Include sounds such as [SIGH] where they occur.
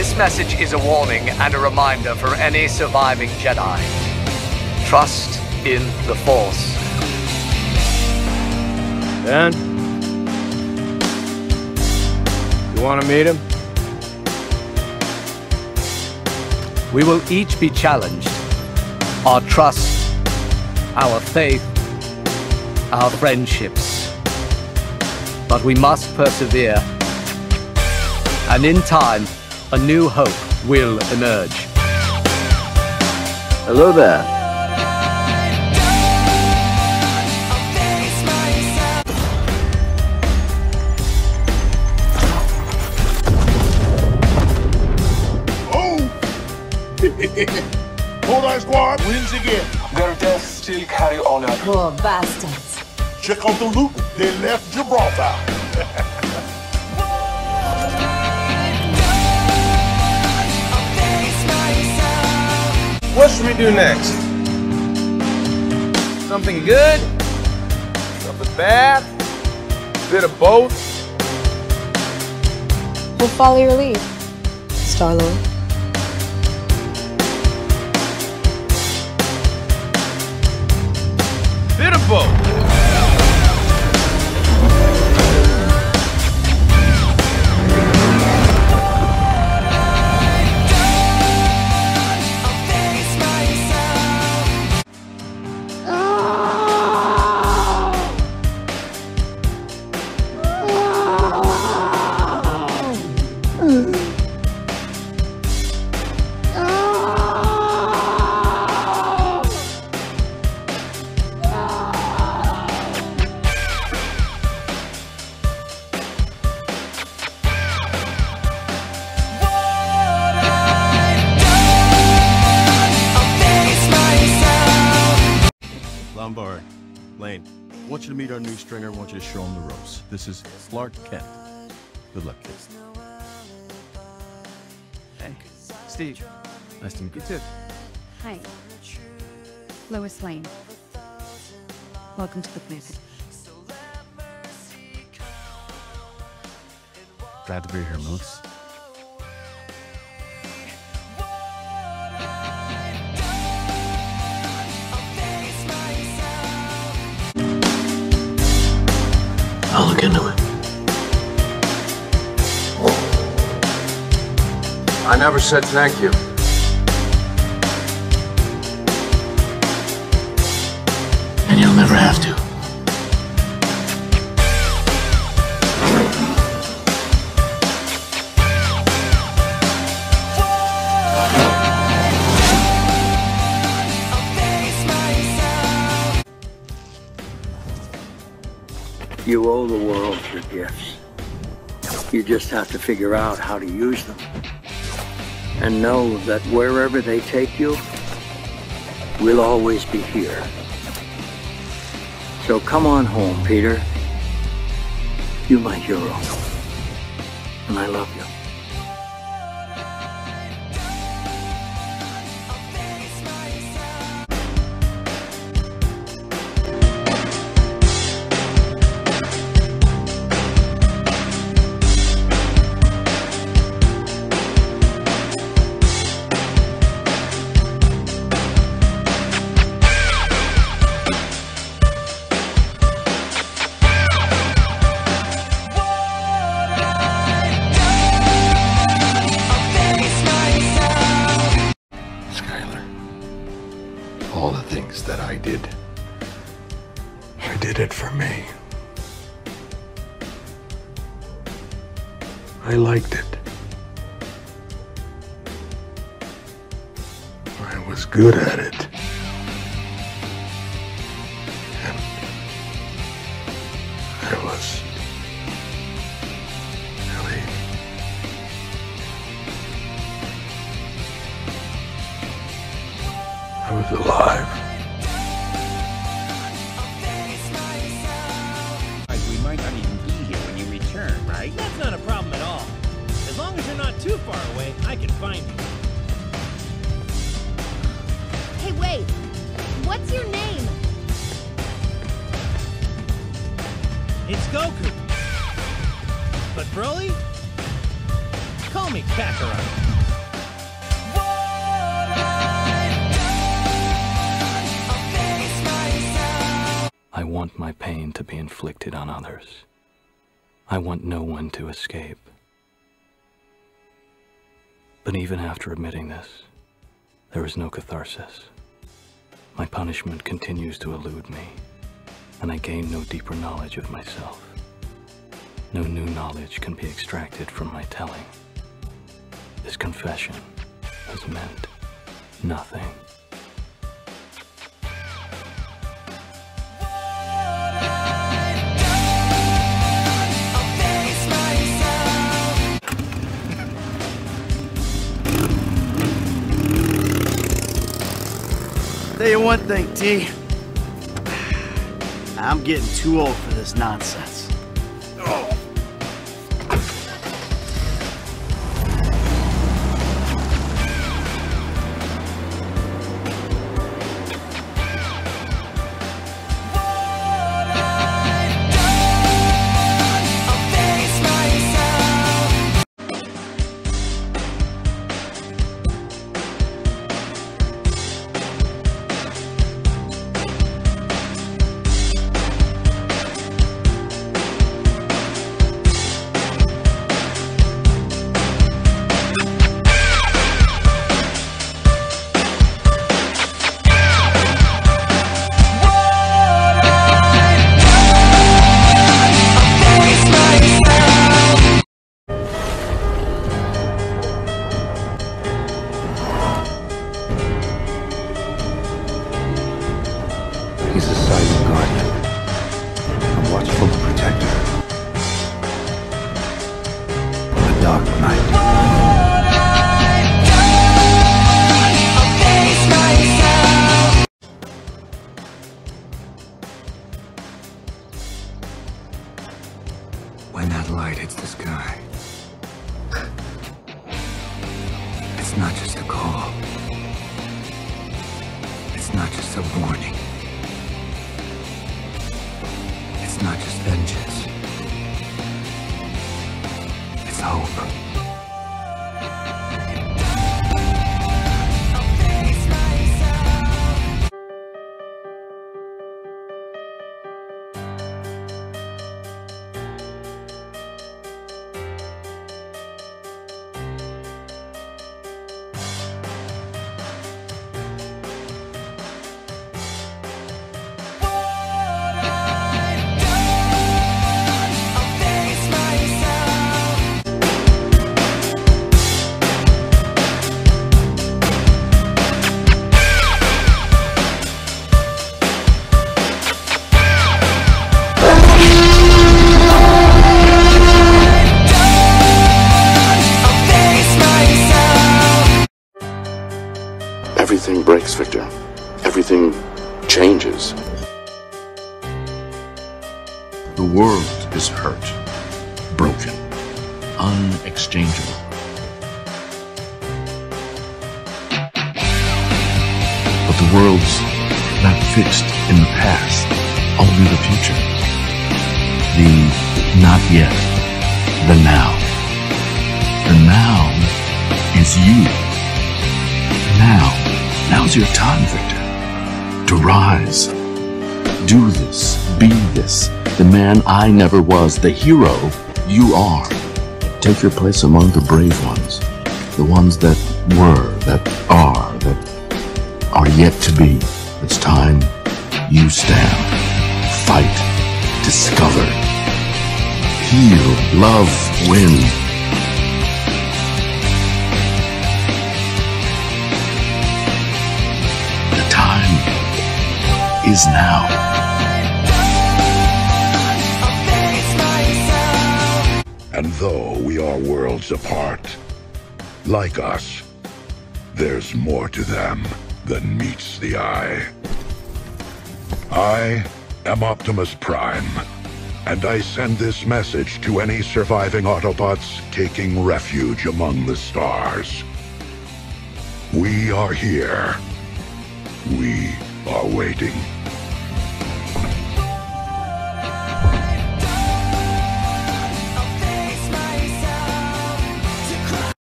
This message is a warning and a reminder for any surviving Jedi. Trust in the Force. Ben? You want to meet him? We will each be challenged. Our trust, our faith, our friendships. But we must persevere. And in time, a new hope will emerge. Hello there. Oh! [LAUGHS] Hold squad wins again. Their deaths still carry honor. Poor bastards. Check out the loot. They left Gibraltar. Should we do next? Something good? Something bad? A Bit of both? We'll follow your lead, Star want you to meet our new stringer. I want you to show him the ropes. This is Clark Kent. Good luck, kid. Hey, Steve. Nice to meet you. too. Hi. Lois Lane. Welcome to the planet. Glad to be here, Moose. Look into it. I never said thank you. And you'll never have to. You owe the world your gifts. You just have to figure out how to use them. And know that wherever they take you, we'll always be here. So come on home, Peter. You're my hero. And I love you. All the things that I did, I did it for me. I liked it. I was good at it. And I was alive. We might not even be here when you return, right? That's not a problem at all. As long as you're not too far away, I can find you. Hey, wait. What's your name? It's Goku. But Broly? Call Call me Kakarot. I want my pain to be inflicted on others. I want no one to escape. But even after admitting this, there is no catharsis. My punishment continues to elude me, and I gain no deeper knowledge of myself. No new knowledge can be extracted from my telling. This confession has meant nothing. You one thing, T. [SIGHS] I'm getting too old for this nonsense. Light hits the sky, it's not just a call. It's not just a warning. It's not just vengeance. It's hope. Victor. Everything changes. The world is hurt, broken, unexchangeable. But the world's not fixed in the past, only the future. The not yet, the now. The now is you. Now, now's your time, Victor. To rise. Do this, be this, the man I never was, the hero you are. Take your place among the brave ones, the ones that were, that are, that are yet to be. It's time you stand, fight, discover, heal, love, win. Is now. And though we are worlds apart, like us, there's more to them than meets the eye. I am Optimus Prime, and I send this message to any surviving Autobots taking refuge among the stars. We are here. We are waiting.